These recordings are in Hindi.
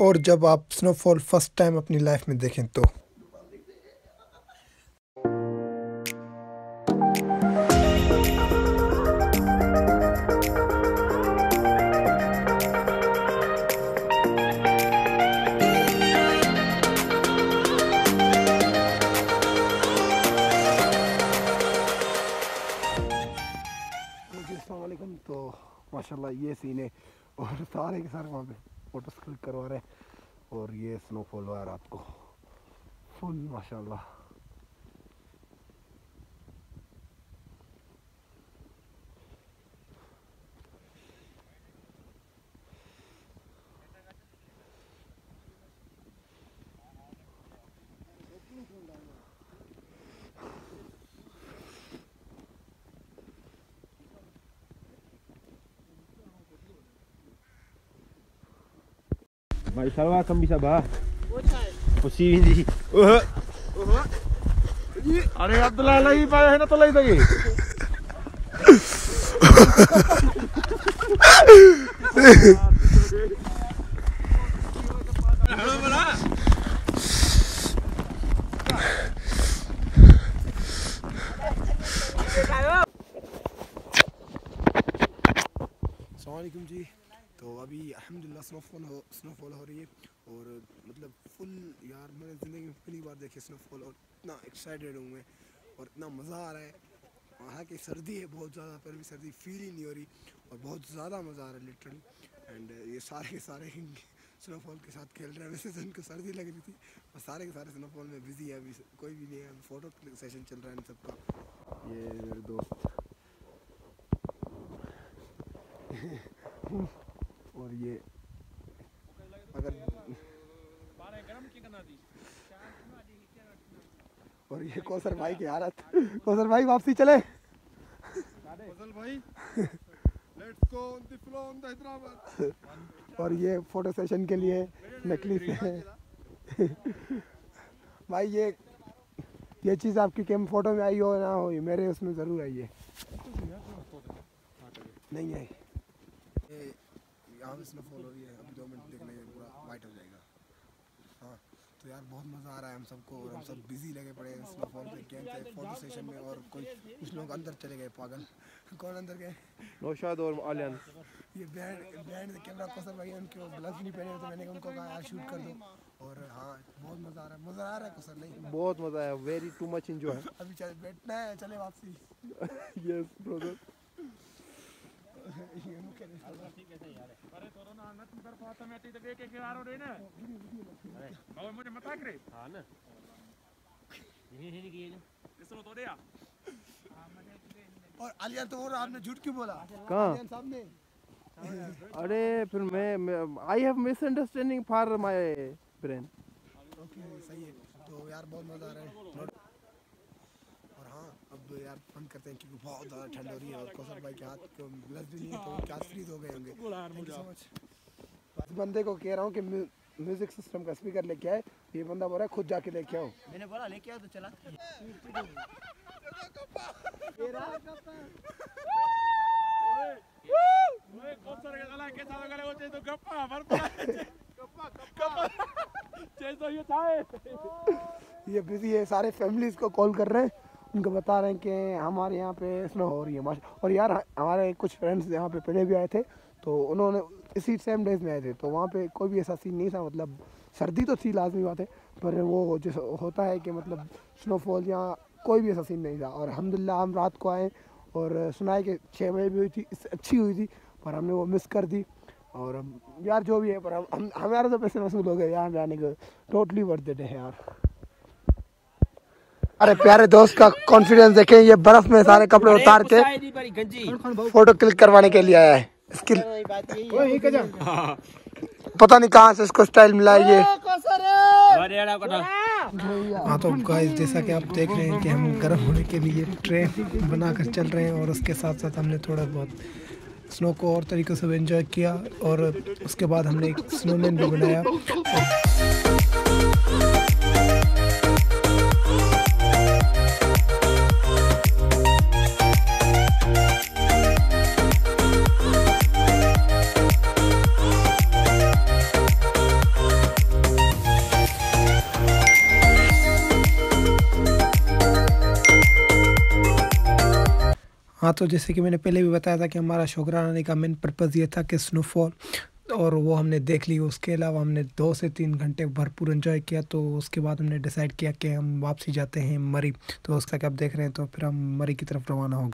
और जब आप स्नोफॉल फ़र्स्ट टाइम अपनी लाइफ में देखें तो। तो माशाल्लाह ये सीन है और सारे के सारे वहाँ पे। फोटोस क्लिक करवा रहे हैं। और ये स्नोफॉल हुआ है रात को। फुल माशाल्लाह। Mai salwa kan bisa bah. Posisi ini. Uh. अरे अब्दुल्ला लगी पाए है ना तो लगी तगी अलैक्म जी तो अभी अल्हम्दुलिल्लाह स्नोफॉल हो स्नोफॉल हो रही है और मतलब फुल यार मैंने ज़िंदगी में पहली बार देखी स्नोफॉल और इतना एक्साइटेड हूँ मैं और इतना मज़ा आ रहा है। हालाँकि सर्दी है बहुत ज़्यादा पर भी सर्दी फील ही नहीं हो रही और बहुत ज़्यादा मज़ा आ रहा है लिटरली एंड ये सारे के सारे स्नोफॉल के साथ खेल रहे हैं। वैसे तो इनको सर्दी लग रही थी और सारे के सारे स्नोफॉल में बिज़ी है अभी। कोई भी नहीं है फ़ोटो सेशन चल रहा है इन सबका। ये मेरे दोस्त। और ये अगर और ये कौसर भाई की हालत। कौसर भाई वापसी चले। फ़सल भाई let's go on the flow on the Hyderabad और ये फ़ोटो सेशन के लिए नकली से। भाई ये ये चीज़ आपकी कैम फ़ोटो में आई हो ना हो ये मेरे उसमें ज़रूर आई है। नहीं है यहाँ पे स्नोफॉल हो रही है अभी दो मिनट देखने में पूरा वाइट हो जाएगा। हाँ तो यार बहुत मज़ा आ रहा है हम सबको और हम सब बिज़ी लगे पड़े हैं स्नोफॉल पे गेम पे फ़ोटो सेशन में और कोई कुछ लोग अंदर चले गए पागल। कौन अंदर गए? नौशाद और आलियान। ये बैंड बैंड कैमरा कौसर भाई उनके ग्लव्स नहीं पहने तो मैंने उनको कहा यार शूट कर दो। और हाँ बहुत मज़ा आ रहा है मज़ा आ रहा है कौसर नहीं। बहुत मज़ा आया वेरी टू मच एंजॉय अभी चल बैठना है चले वापसी। यस ब्रदर अरे तोरो ना नत कर पाता मैं ते देखे के आ रहे ना अरे बाबा मुझे मत करे हाँ ना ये नहीं किए इसरो तो दिया और आलिया तो और आपने झूठ क्यों बोला? कहाँ? सामने। अरे फिर मैं I have misunderstanding for my brain okay सही है। तो यार बहुत मज़ा आ रहा है। यार बंद करते हैं क्योंकि बहुत ज़्यादा ठंड हो रही है और कौशल भाई के हाथ को ग्लव्स भी नहीं है तो उनके हाथ फ्रीज हो गए होंगे। बंदे को कह रहा हूँ कि म्यूज़िक सिस्टम का स्पीकर लेके आए ये बंदा बोल रहा है खुद जाके लेके आओ। मैंने बोला लेके आओ तो चला। तो ये बिज़ी है सारे फैमिलीज़ को कॉल कर रहे हैं। उनको बता रहे हैं कि हमारे यहाँ पे स्नो हो रही है, माशा, और यार हमारे कुछ फ्रेंड्स यहाँ पे पहले भी आए थे तो उन्होंने इसी सेम डेज़ में आए थे तो वहाँ पे कोई भी ऐसा सीन नहीं था मतलब सर्दी तो थी, लाजमी बात है, पर वो जो होता है कि मतलब स्नोफॉल यहाँ कोई भी ऐसा सीन नहीं था, और अलहमदिल्ला हम रात को आए और सुना है कि छः बजे भी हुई थी इससे अच्छी हुई थी, पर हमने वो मिस कर दी, और यार जो भी है, पर हम हम, हमारे तो पैसे वसूल हो गए यहाँ जाने के टोटली वर्थ है यार। अरे प्यारे दोस्त का कॉन्फिडेंस देखें ये बर्फ़ में सारे कपड़े उतार के फ़ोटो क्लिक करवाने के लिए आया है। इसकी पता नहीं कहाँ से इसको स्टाइल मिला है ये। हाँ तो गाइस जैसा कि आप देख रहे हैं कि हम गर्म होने के लिए ट्रेन बनाकर चल रहे हैं और उसके साथ साथ हमने थोड़ा बहुत स्नो को और तरीके से एंजॉय किया और उसके बाद हमने एक स्नोमैन भी बनाया। हाँ तो जैसे कि मैंने पहले भी बताया था कि हमारा शोगरान आने का मेन पर्पज़ ये था कि स्नोफॉल और वो हमने देख ली। उसके अलावा हमने दो से तीन घंटे भरपूर इन्जॉय किया तो उसके बाद हमने डिसाइड किया कि हम वापसी जाते हैं मरी। तो उसका आप देख रहे हैं तो फिर हम मरी की तरफ़ रवाना हो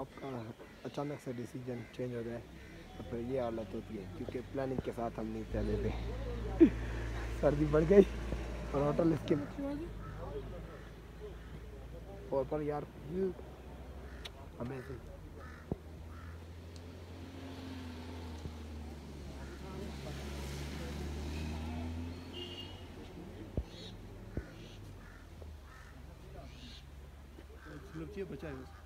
आपका अचानक से डिसीज़न चेंज हो जाए तो फिर ये हालत होती है, क्योंकि प्लानिंग के साथ हम नहीं चले थे। सर्दी बढ़ गई, और होटल इसके और पर यार अमेजिंग बचाए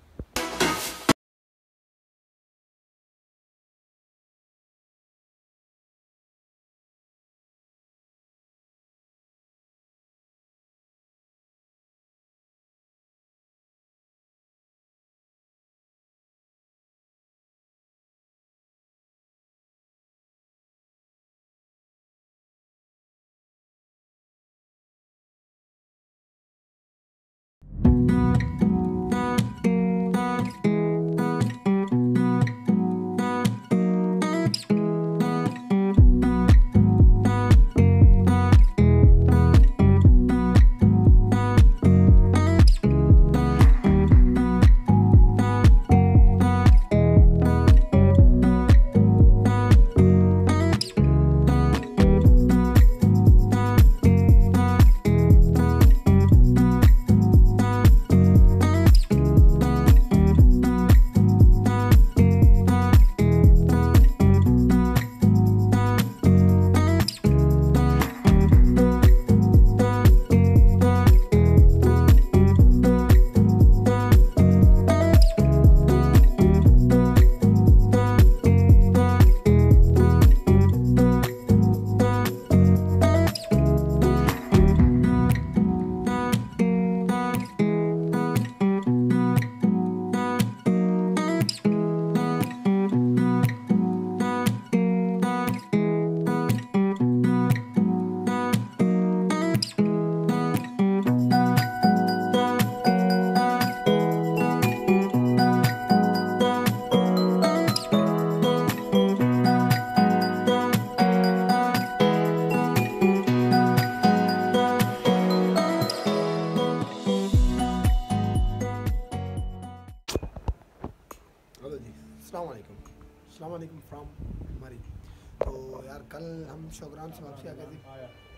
जी फ्राम वालेकुम अस्सलाम वालेकुम फ्रॉम मरी तो यार कल हम शोग्राम से वापसी आ गए थे।